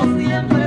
Como siempre.